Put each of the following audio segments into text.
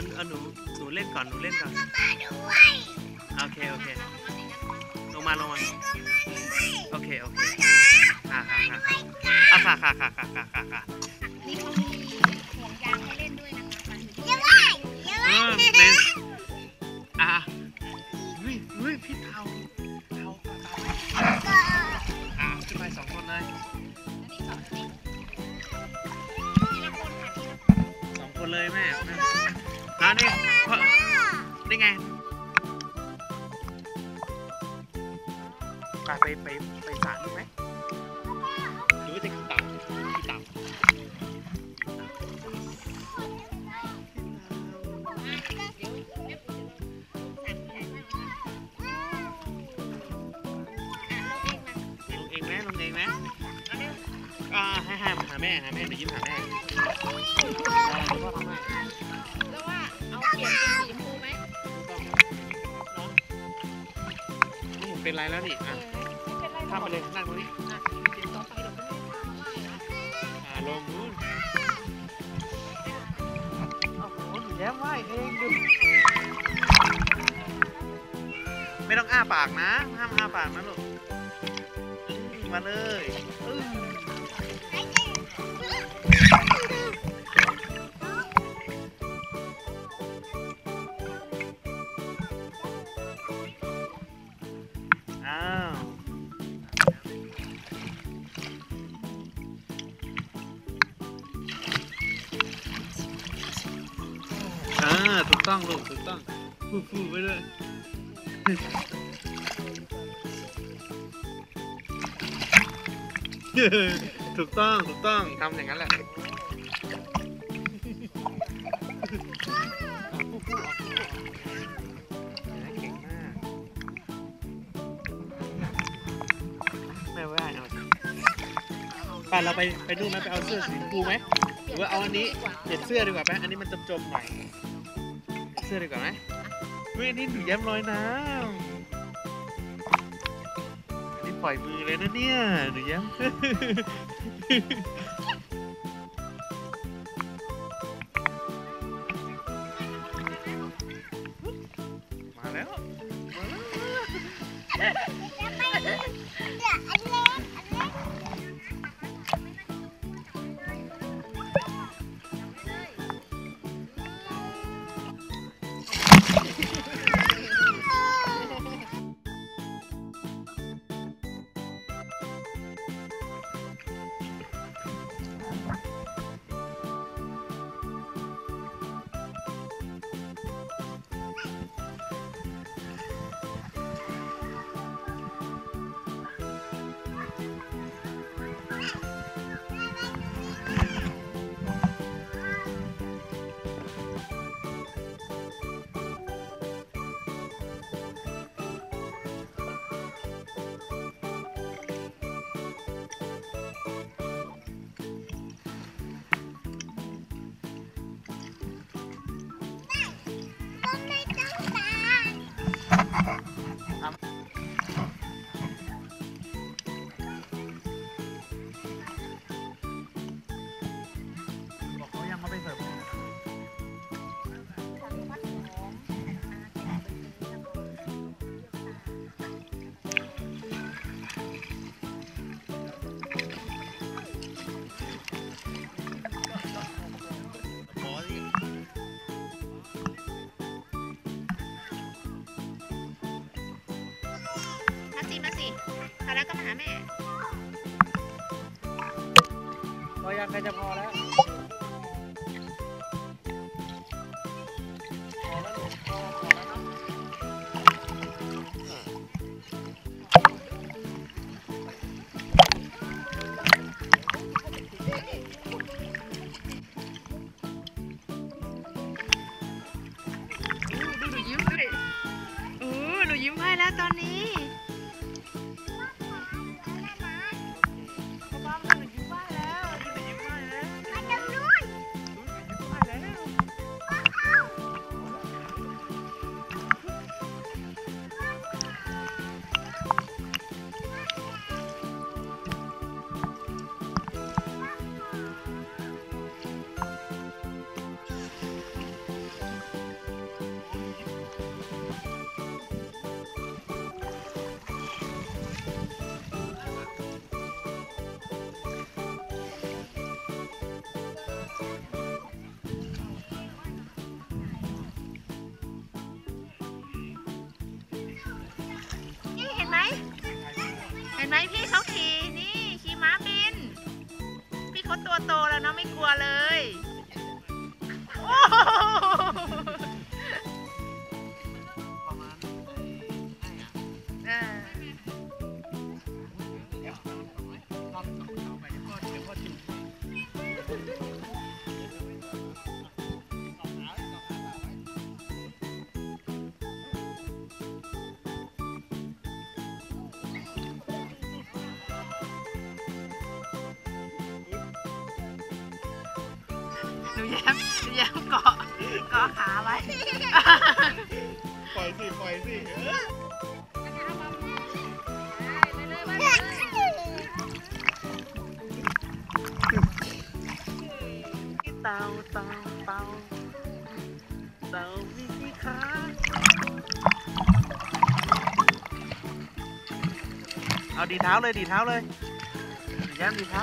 อันอนหนูหนูเล่นก่อนหนูเล่นก่อนมาด้วยโอเคโอเคลงมาลงมาโอเคโอเคค่ะค่ะค่ะอะค่ะค่ะค่ะค่ะค่ะค่ะค่ะนี่เขามีห่วงยางให้เล่นด้วยนะคะอย่าไหว้อย่าไหว้เออในอะเฮ้ยเฮ้ยพี่เทาเทาเทาอะขึ้นไปสองคนเลยอันนี้สอนเด็กทีละคนค่ะทีละคนสองคนเลยแม่แม่อะนี่พ่อนี่ไงไปไปไปไปสระนี่ไหมหรือว่าจะขี่เต่าขี่เต่าเดี๋ยวแม่ปู่จะลองสั่งที่ไหนบ้างอะลงเองมาลงเองไหมลงเองไหมเอาเร็วอ่าให้ให้หาแม่หาแม่เดี๋ยวยิ้มหาแม่ เห็นเป็นไรแล้วนี่เออะอไม่เป็นไรหรข้าอมกไปเลยนั่งตรงนี้อะเดี๋ยวต่อไปเราก็ไม่ได้อ่าลงนู้นโอ้โหหนูแย้มไหวเองดูไม่ต้องอ้าปากนะห้ามอ้าปากนะลูกอืมมาเลยาถูกต้องลูกถูกต้องฟูๆไปด้วยถูกต้องถูกต้องทำอย่างนั้นแหละเก่งมากไม่ว่าเอาไปเราไปไปดูนไหมไปเอาเสื้อสีชมพูไหมหรือว่าเอาอันนี้เปลี่ยนเสื้อดีกว่าไหมอันนี้มันจมจมๆหน่อย สื้อดีกว่าไหมเฮ้ยอันนี้หนูแย้มลอยน้ำอันนี้ปล่อยมือเลยนะเนี่ย หนูแย้ม สิมาสิคาร่าก็มาหาแม่ พอยังใครจะพอแล้ว ยพี่เขาขี่นี่ขี่ม้าบิน พี่เขาตัวโตแล้วเนาะไม่กลัวเลย โอ้ แย้มแย้มเกาะเกาะขาไว้ ปล่อยสิปล่อยสิเต่าเต่าเต่าเต่ามีกี่ขาเอาดีเท้าเลยดีเท้าเลยแย้มดีเท้า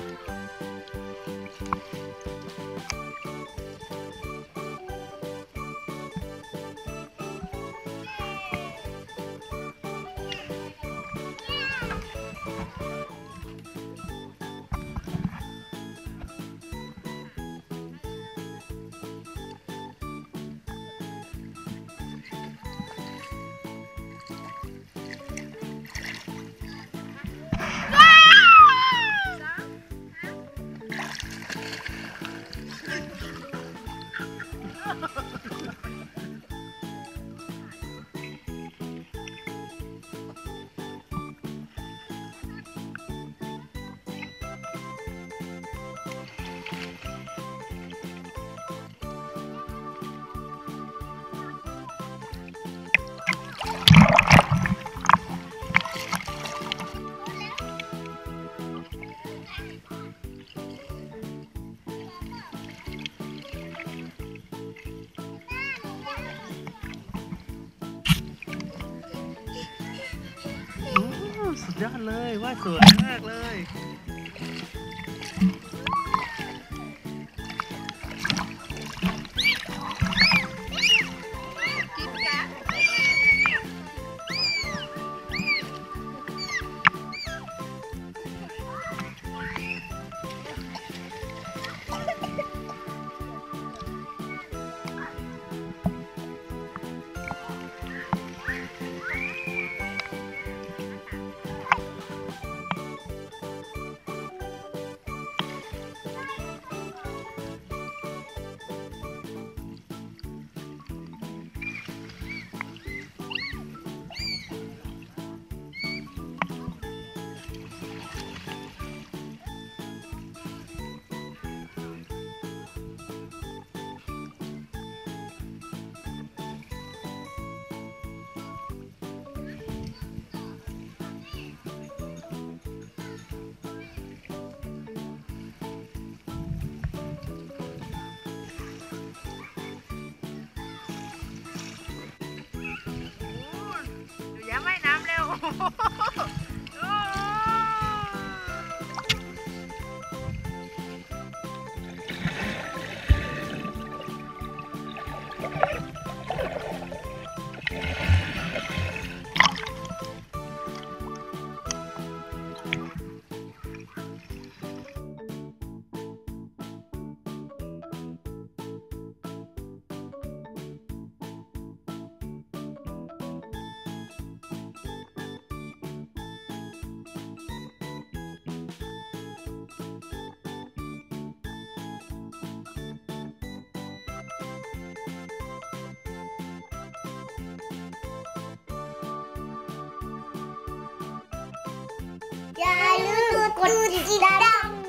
สุดยอดเลยว่าสวยมากเลย Ha ha ha! やるこっちだら。